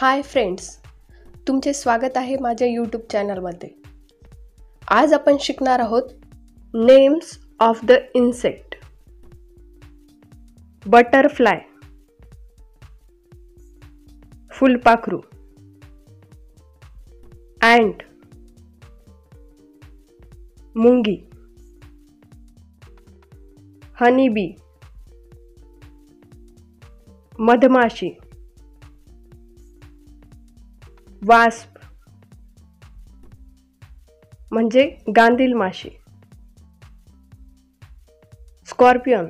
Hi friends तुमचे स्वागत आहे माझ्या यूट्यूब चॅनलमध्ये. आज आपण शिकणार आहोत names of the insect. Butterfly. फुलपाखरू. अँट मुंगी. हनीबी. मधमाशी. वास्प. म्हणजे गांधील माशी. स्कॉर्पियन.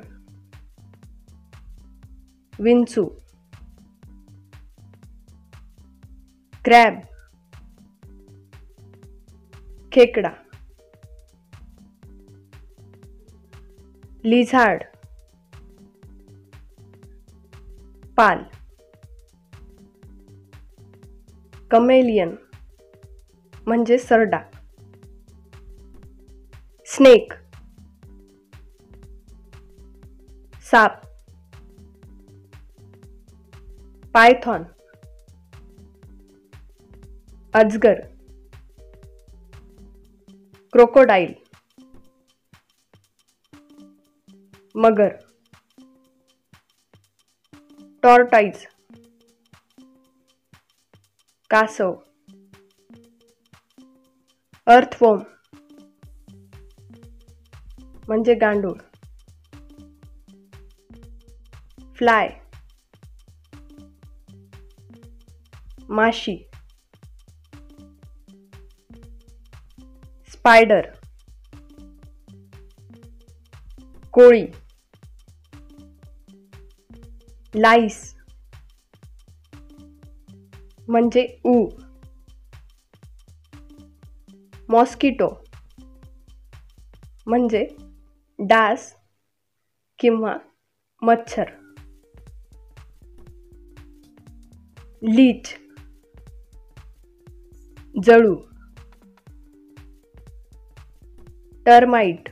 विंचू. क्रॅब. खेकडा. लिझार्ड. पाल. कमेलियन म्हणजे सरडा. स्नेक साप. पायथॉन अजगर. क्रोकोडाईल मगर. टॉर्टाईज कासव. अर्थवोम. म्हणजे गांडूळ. फ्लाय. माशी. स्पायडर. कोळी. लाईस. म्हणजे ऊ. मॉस्किटो म्हणजे डास किंवा मच्छर. लीच. जळू. टर्माइट.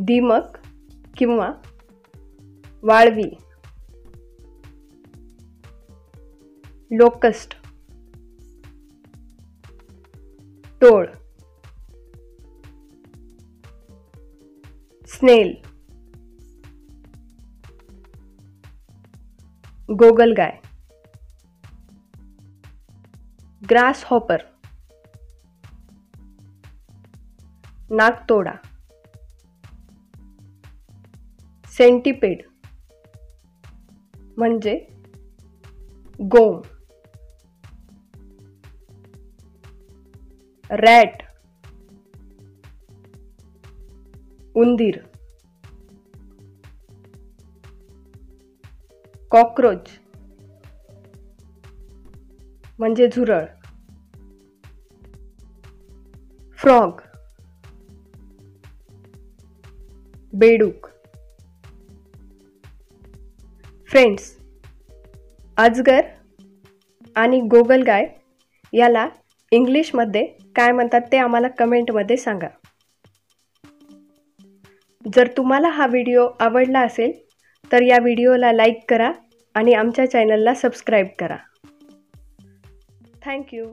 दिमक किंवा वाळवी. लोकस्ट। टोळ स्नेल। गोगलगाय ग्रास हॉपर नागतोडा। सेंटिपेड। म्हणजे गोम। रॅट उंदीर कॉक्रोच म्हणजे झुरळ फ्रॉग बेडूक फ्रेंड्स अजगर आणि गोगलगाय याला इंग्लिशमध्ये काय म्हणतात ते आम्हाला कमेंटमध्ये सांगा. जर तुम्हाला हा व्हिडिओ आवडला असेल तर या व्हिडिओला लाईक करा आणि आमच्या चॅनलला सबस्क्राईब करा. थँक्यू.